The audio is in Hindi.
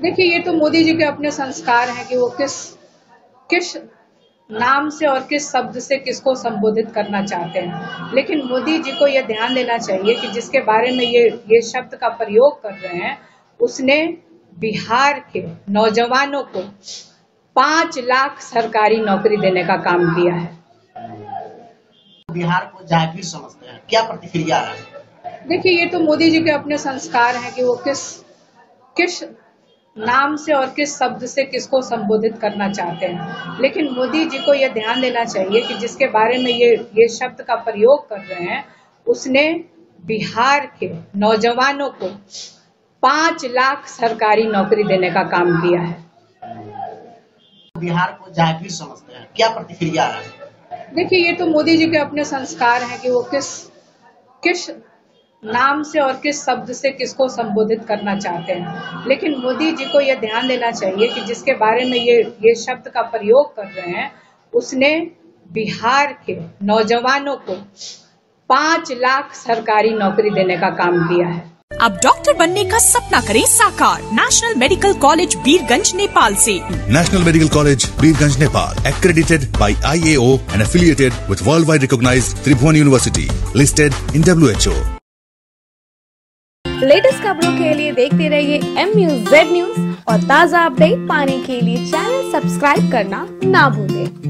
देखिए ये तो मोदी जी के अपने संस्कार हैं कि वो किस किस नाम से और किस शब्द से किसको संबोधित करना चाहते हैं। लेकिन मोदी जी को यह ध्यान देना चाहिए कि जिसके बारे में ये ये शब्द का प्रयोग कर रहे हैं उसने बिहार के नौजवानों को पाँच लाख सरकारी नौकरी देने का काम किया है। बिहार को जागीर समझते हैं। क्या प्रतिक्रिया है? देखिए ये तो मोदी जी के अपने संस्कार हैं कि वो किस किस नाम से और किस शब्द से किसको संबोधित करना चाहते हैं। लेकिन मोदी जी को यह ध्यान देना चाहिए कि जिसके बारे में ये ये शब्द का प्रयोग कर रहे हैं उसने बिहार के नौजवानों को पाँच लाख सरकारी नौकरी देने का काम किया है। बिहार को जागीर समझते हैं। क्या प्रतिक्रिया है? देखिए ये तो मोदी जी के अपने संस्कार हैं कि वो किस किस नाम से और किस शब्द से किसको संबोधित करना चाहते हैं लेकिन मोदी जी को यह ध्यान देना चाहिए कि जिसके बारे में ये ये शब्द का प्रयोग कर रहे हैं उसने बिहार के नौजवानों को पाँच लाख सरकारी नौकरी देने का काम किया है अब डॉक्टर बनने का सपना करें साकार national medical college Birgunj Nepal से National Medical College, Birganj, Nepal. Accredited by IAO and affiliated with worldwide recognized Tribhuvan University. Listed in WHO. Latest खबरों के लिए देखते रहिए एम न्यूज़ जेड न्यूज़ और ताज़ा अपडेट पाने के लिए चैनल सब्सक्राइब करना ना भूलें।